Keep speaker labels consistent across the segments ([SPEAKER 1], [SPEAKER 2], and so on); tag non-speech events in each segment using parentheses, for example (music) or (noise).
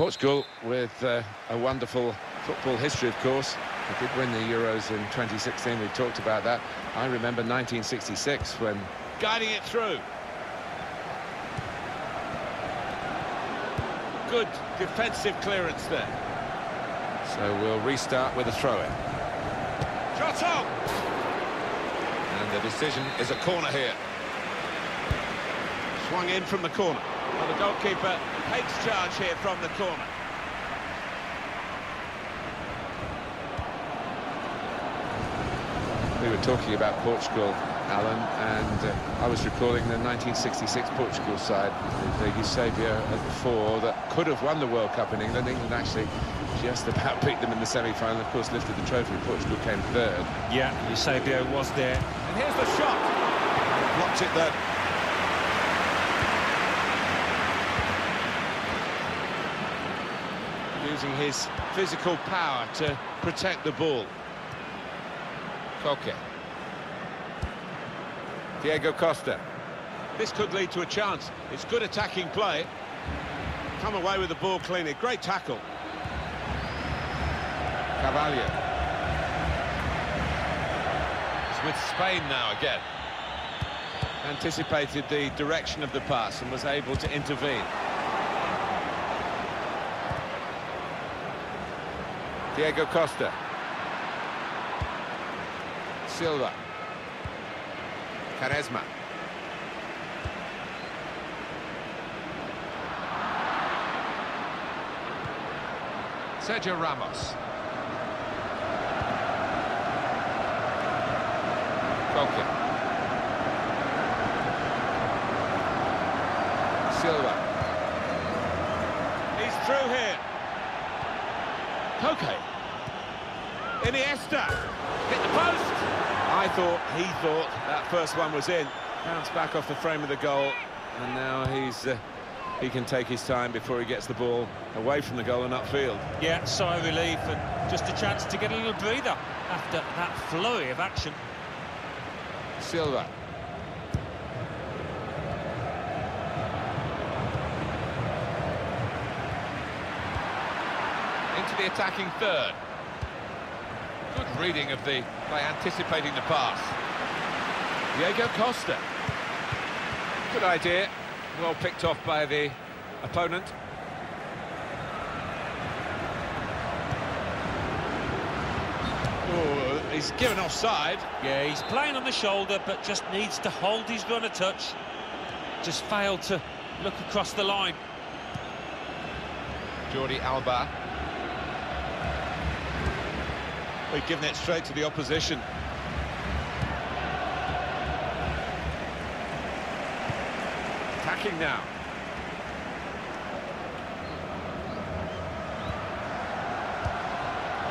[SPEAKER 1] Portugal with uh, a wonderful football history, of course. They did win the Euros in 2016, we talked about that. I remember 1966 when...
[SPEAKER 2] Guiding it through. Good defensive clearance there.
[SPEAKER 1] So we'll restart with a throw-in.
[SPEAKER 2] Shot on! And the decision is a corner here. Swung in from the corner. Well, the goalkeeper takes charge here from the corner.
[SPEAKER 1] We were talking about Portugal, Alan, and uh, I was recalling the 1966 Portugal side with uh, Eusebio at the fore that could have won the World Cup in England. England actually just about (laughs) beat them in the semi-final, of course lifted the trophy. Portugal came third.
[SPEAKER 3] Yeah, Eusebio was there.
[SPEAKER 2] And here's the shot. Blocked it there. His physical power to protect the ball.
[SPEAKER 1] Koke. Diego Costa.
[SPEAKER 2] This could lead to a chance. It's good attacking play. Come away with the ball cleanly. Great tackle.
[SPEAKER 1] Carvalho.
[SPEAKER 2] It's with Spain now again. Anticipated the direction of the pass and was able to intervene.
[SPEAKER 1] Diego Costa. Silva. Quaresma. Sergio Ramos. Koke. Silva.
[SPEAKER 2] He's through here. Koke. Iniesta. Hit the post. I thought, he thought that first one was in. Bounced back off the frame of the goal. And now he's... Uh, he can take his time before he gets the ball away from the goal and upfield.
[SPEAKER 3] Yeah, sigh of relief and just a chance to get a little breather after that flurry of action.
[SPEAKER 1] Silva.
[SPEAKER 2] Into the attacking third. Good reading of the by anticipating the pass. Diego Costa. Good idea. Well picked off by the opponent. Oh, he's given offside.
[SPEAKER 3] Yeah, he's playing on the shoulder, but just needs to hold his run a touch. Just failed to look across the line.
[SPEAKER 2] Jordi Alba. We've given it straight to the opposition. Attacking now.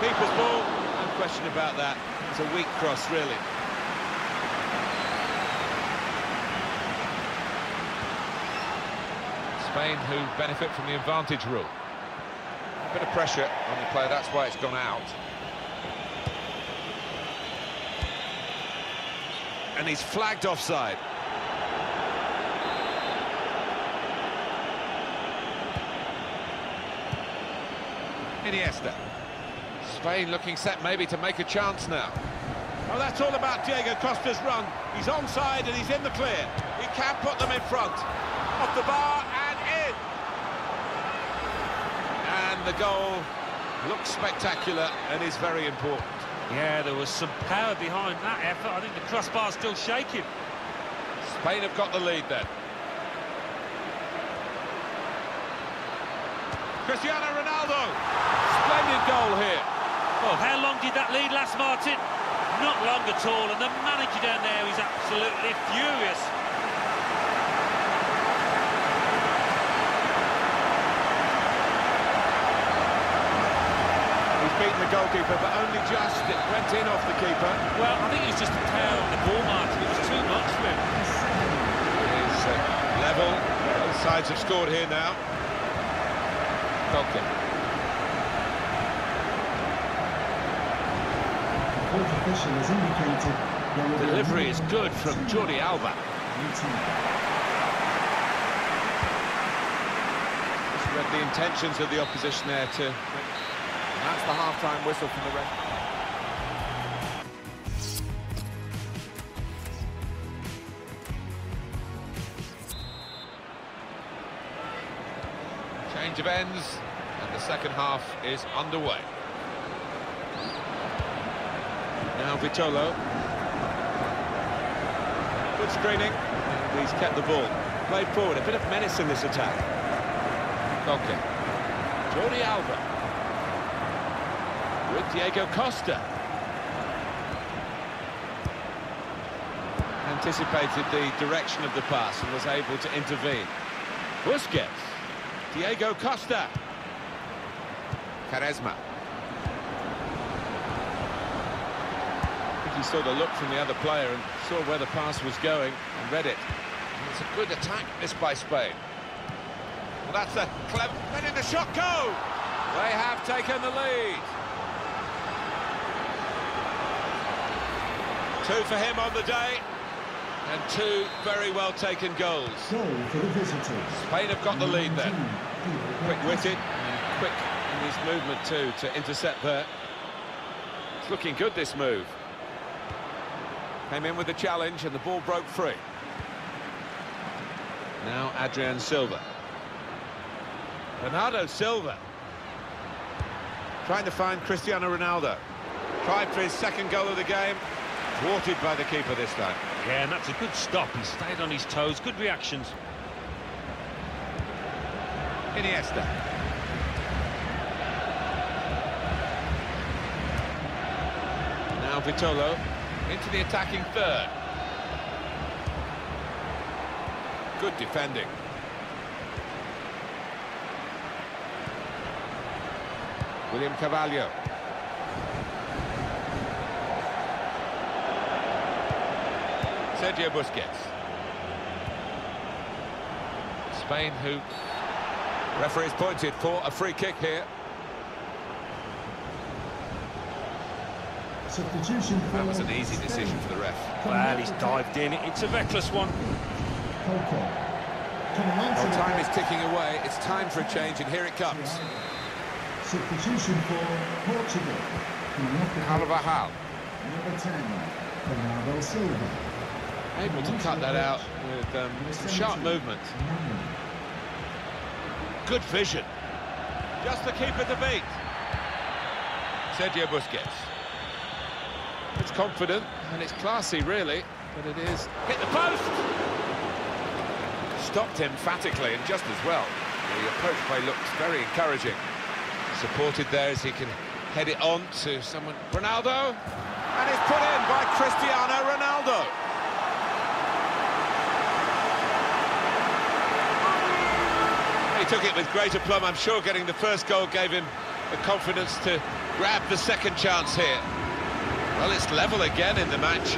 [SPEAKER 2] Keeper's ball, no question about that. It's a weak cross, really. Spain who benefit from the advantage rule. A bit of pressure on the player, that's why it's gone out. And he's flagged offside. Iniesta. Spain looking set maybe to make a chance now. Oh, that's all about Diego Costa's run. He's onside and he's in the clear. He can put them in front. Off the bar and in. And the goal looks spectacular and is very important.
[SPEAKER 3] Yeah, there was some power behind that effort. I think the crossbar's still shaking.
[SPEAKER 2] Spain have got the lead then. Cristiano Ronaldo. Splendid goal here.
[SPEAKER 3] Well, how long did that lead last, Martin? Not long at all, and the manager down there is absolutely furious.
[SPEAKER 2] He's beaten the goalkeeper, but only just. It went in off the keeper.
[SPEAKER 3] Well, I think he's just a power on the ball, Martin. It was too much for him.
[SPEAKER 2] It is uh, level. Both sides have scored here now. Koke.
[SPEAKER 4] Fourth official has indicated there will
[SPEAKER 2] Delivery is good from Jordi Alba.
[SPEAKER 4] minutes.
[SPEAKER 2] This Read the intentions of the opposition there to... And that's the half-time whistle from the ref. Change of ends, and the second half is underway. Now Vitolo. Good screening, and he's kept the ball. Played forward, a bit of menace in this attack. Okay. Jordi Alba. With Diego Costa. Anticipated the direction of the pass and was able to intervene. Busquets. Diego Costa. Quaresma. I think he saw the look from the other player and saw where the pass was going and read it. It's a good attack, this by Spain. Well, that's a clever... Letting the shot go! They have taken the lead. Two for him on the day, and two very well taken goals.
[SPEAKER 4] Goal for the visitors.
[SPEAKER 2] Spain have got the lead then. Quick-witted, quick in his movement too to intercept there. It's looking good, this move. Came in with the challenge and the ball broke free. Now Adrien Silva. Bernardo Silva. Trying to find Cristiano Ronaldo. Tried for his second goal of the game. Thwarted by the keeper this time.
[SPEAKER 3] Yeah, and that's a good stop. He stayed on his toes. Good reactions.
[SPEAKER 2] Iniesta. Now Vitolo into the attacking third. Good defending. William Carvalho. Sergio Busquets. Spain who Referee's pointed for a free kick here.
[SPEAKER 4] Substitution for
[SPEAKER 2] That was an easy decision for the ref.
[SPEAKER 4] Coming
[SPEAKER 3] Well, he's dived in. It's a reckless one.
[SPEAKER 4] Koke. Coming on to
[SPEAKER 2] Well, time is ticking away. It's time for a change, and here it comes.
[SPEAKER 4] Substitution for Portugal. Coming off.
[SPEAKER 2] Carvajal
[SPEAKER 4] Number 10, Bernardo Silva.
[SPEAKER 2] Able to cut that out with um, some sharp movement. Good vision. Just to keep it to beat. Sergio Busquets. It's confident and it's classy, really, but it is hit the post. Stopped emphatically and just as well. The approach play looks very encouraging. Supported there as he can head it on to someone. Ronaldo, and it's put in by Cristiano Ronaldo. He took it with great aplomb. I'm sure getting the first goal gave him the confidence to grab the second chance here. Well, it's level again in the match.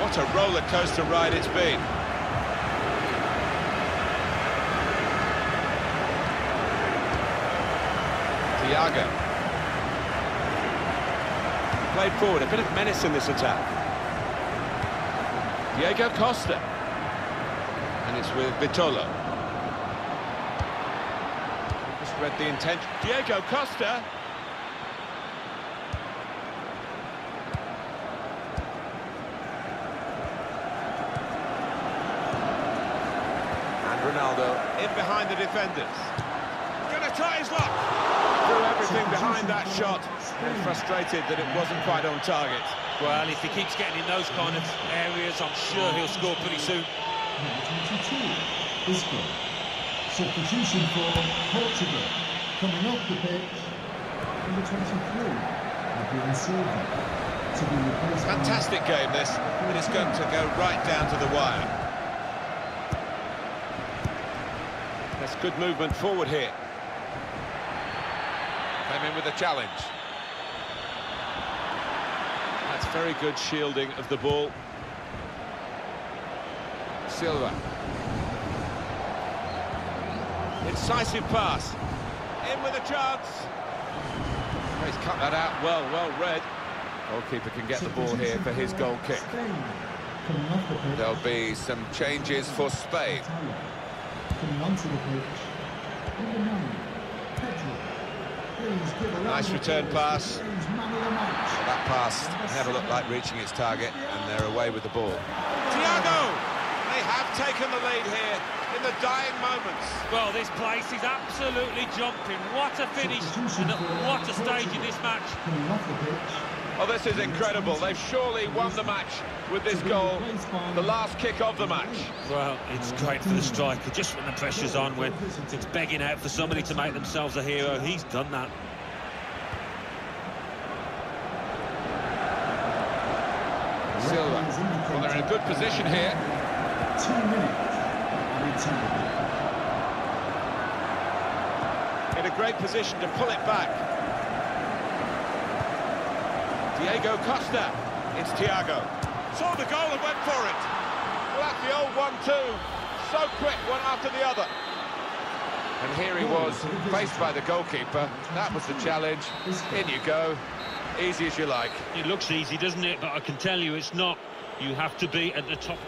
[SPEAKER 2] What a roller coaster ride it's been. Thiago. Played forward, a bit of menace in this attack. Diego Costa. And it's with Vitolo. Just read the intention. Diego Costa. And Ronaldo in behind the defenders. Going to try his luck. Threw everything behind that shot. And frustrated that it wasn't quite on target.
[SPEAKER 3] Well, if he keeps getting in those kind of areas, I'm sure he'll score pretty soon.
[SPEAKER 4] Number 22, Isco. Substitution for Portugal. Coming off the pitch, number 23, Adrien Silva. To be replaced
[SPEAKER 2] Fantastic game this, and it's going to go right down to the wire. That's good movement forward here. Came in with a challenge. That's very good shielding of the ball. Silva. Incisive pass. In with a chance. Oh, He's cut that out well, well read. Goalkeeper can get the ball here for his goal kick.
[SPEAKER 4] Spain. Coming off the pitch.
[SPEAKER 2] There'll be some changes for Spain.
[SPEAKER 4] Coming onto the pitch, number 9, Please give a round
[SPEAKER 1] Nice return pass.
[SPEAKER 4] to Spain's man of the match.
[SPEAKER 1] That pass never looked like reaching its target, and they're away with the ball.
[SPEAKER 2] Thiago! They have taken the lead here in the dying moments.
[SPEAKER 3] Well, this place is absolutely jumping. What a finish and what a stage in this match.
[SPEAKER 4] Coming off the pitch.
[SPEAKER 2] Oh, this is incredible. They've surely won the match with this goal, the last kick of the match.
[SPEAKER 3] Well, it's great for the striker, just when the pressure's on, when it's begging out for somebody to make themselves a hero. He's done that.
[SPEAKER 1] Silva.
[SPEAKER 2] Well, they're in a good position here.
[SPEAKER 4] Two minutes added time.
[SPEAKER 2] In a great position to pull it back. Diego Costa. It's Thiago. Saw the goal and went for it. Well, that's the old one-two. So quick, one after the other.
[SPEAKER 1] And here he was, faced by the goalkeeper. That was the challenge. In you go. Easy as you like.
[SPEAKER 3] It looks easy, doesn't it? But I can tell you it's not. You have to be at the top